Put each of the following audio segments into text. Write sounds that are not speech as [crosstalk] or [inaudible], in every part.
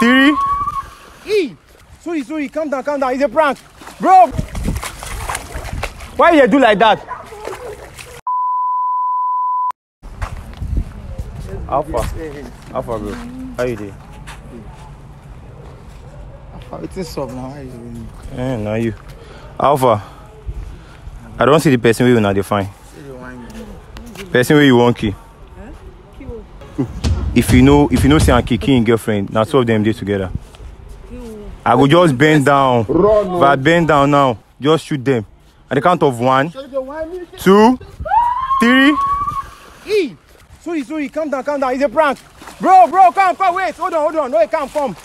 three. E. Sorry, sorry. Calm down, calm down. It's a prank. Bro. Why you do like that? Alpha. Alpha, bro. How you doing? Alpha, it's up now. How you doing? Eh, now you. Alpha. I don't see the person we will not define. Person where you want key. If you know, if you know, say I'm kicking girlfriend, now two of them dey together. I go just bend down. If I bend down now, just shoot them. At the count of one, two, three. E. Sorry, sorry. Calm down, calm down. It's a prank. Bro, bro, come, come. Wait. Hold on, hold on. No, come, come.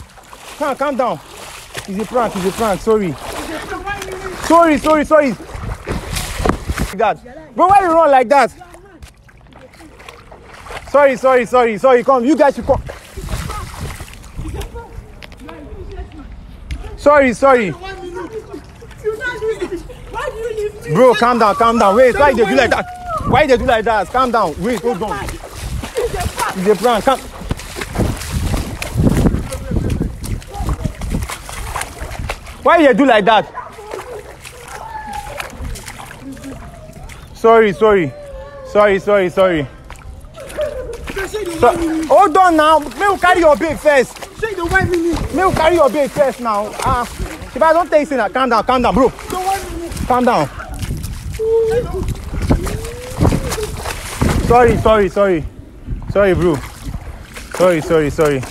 Come, calm down. It's a prank. It's a prank. Sorry. Sorry, sorry, sorry. That. Bro, why you run like that? Sorry, sorry, sorry, sorry. Come, you guys should come. Sorry, sorry. Bro, calm down, calm down. Wait, why they do like that? Why they do like that? Calm down. Wait, hold on. It's a prank. Calm. Why they do like that? Sorry, sorry. Sorry, sorry, sorry. Hold on now. Make you carry your bait first. Make you carry your bait first now. Ah, if I don't take it now, calm down, calm down, bro. Calm down. Sorry, sorry, sorry. Sorry, bro. Sorry, sorry, sorry.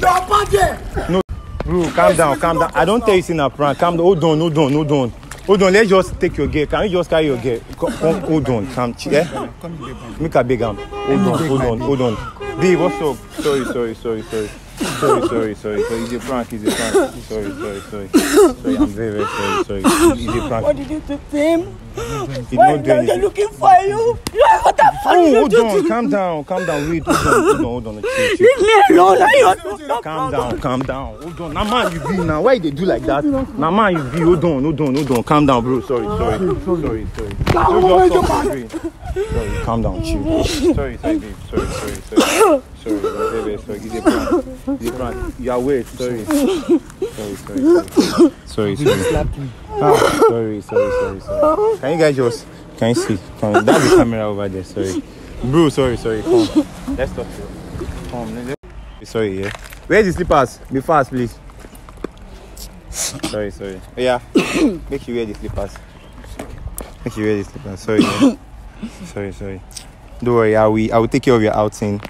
Budget. Bro, calm down, calm down. I don't tell you it's in a prank. Calm down. Hold on, hold on, hold on. Hold on, let's just take your gear. Can you just carry your? Co- Come, hold on, ch- eh? Yeah? Make a big am. Hold on, hold on, hold on. Babe, what's up? Sorry, sorry, sorry, sorry. Sorry, sorry, sorry. sorry. It's a prank, it's a prank. Sorry, sorry, sorry. Sorry, I'm very, very sorry, sorry. It's a prank. What did you do to him? Why they're anything. looking for you? The fuck Oh, hold on, calm down, calm down, wait, hold on, hold on, hold on, chill, chill. Leave me alone. I Calm down, calm down, hold on. Now man you be now, why they do like that? Now man you be, hold on, hold on, hold on, calm down, bro. Sorry, sorry, sorry, sorry. No, just stop, sorry. Sorry, calm down, chill. Sorry, sorry, babe. Sorry, sorry, sorry. Sorry, I'm very, very sorry. It's a prank. It's a prank. You are weird. Sorry. Sorry, sorry, sorry. Sorry, sorry. Ah, sorry, sorry, sorry, sorry. Can you guys just can you see? You, that's the camera over there. Sorry, bro. Sorry, sorry. Come, let's talk. to- Come, let's. Sorry, yeah. Where's the slippers? Be fast, please. Sorry, sorry. Oh, yeah, [coughs] make you wear the slippers. Make you wear the slippers. Sorry, yeah. sorry, sorry. Don't worry. I will. I will take care of your outing.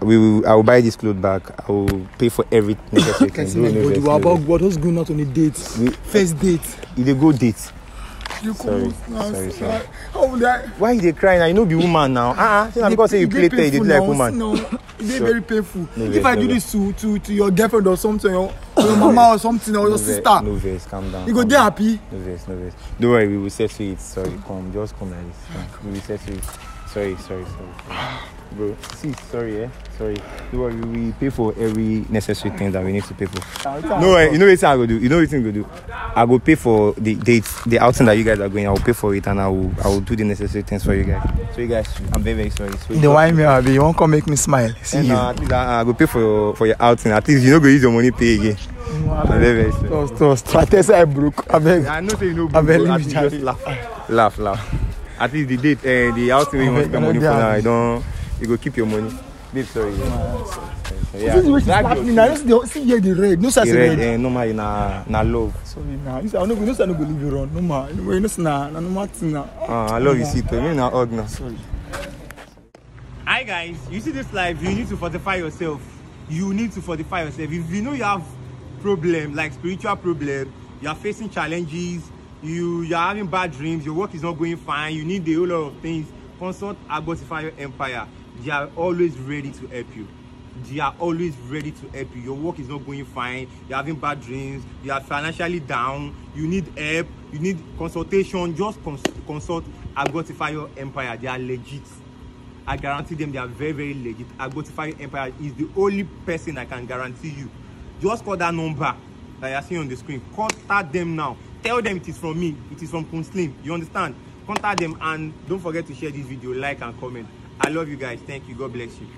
We will. I will buy this clothes back. I will pay for everything. [coughs] Can see my know body. What about what was going out on a date? We- First date. If a go date. You Sorry, sorry, sorry. Why you dey cry now? You no be woman now. Ah, uh-uh. say na because say you play tell you dey do like woman. No, it's So- very painful. No if I do this to, to, to your girlfriend or something, or, your mama or something, or your sister, No vex, calm down. you go down. happy. No vex, no vex. Don't worry, we will settle it. Sorry, come, just come like this. Come, We will settle it. Sorry, sorry, sorry. sorry. Bro, see, sorry, eh? Sorry. Don't worry, we pay for every necessary thing that we need to pay for. No worry, you know what I go do? You know what I'm go do? I go pay for the dates, the outing that you guys are going. I will pay for it and I will, I will do the necessary things for you guys. So you guys, I'm very, very sorry. So The wine me happy. You won't come make me smile. See And, you. uh, at least I, I go pay for your, for your outing. At least you no go use your money pay again. I'm very, very sorry. Trust, trust. Try tell say I broke. I beg. I know you know, I bro, believe at you, least just Charlie. laugh, laugh, laugh. At least the date, uh, the outing wey you want to spend money for now, you don't, you go keep your money. Babe, sorry. Yeah. This is your me now. Just the- See here the red. No The red, red. eh, normal na na love. Sorry now. You say I no go. No say I no go leave you run. No ma. You know say na na normal thing now. Uh, I love you, see, me na hug now. Sorry. Hi guys, you see this life, you need to fortify yourself. You need to fortify yourself. If you know you have problem, like spiritual problem, you are facing challenges, you you are having bad dreams, your work is not going fine, you need a whole lot of things, consult Agotifier Empire. They are always ready to help you. They are always ready to help you. Your work is not going fine, you're having bad dreams, you are financially down, you need help, you need consultation, just cons- consult Agotifier Empire. They are legit. I guarantee them they are very, very legit. Agotify Empire is the only person I can guarantee you. Just call that number that you are seeing on the screen. Contact them now. Tell them it is from me. It is from Kunslim. You understand? Contact them and don't forget to share this video, like and comment. I love you guys. Thank you. God bless you.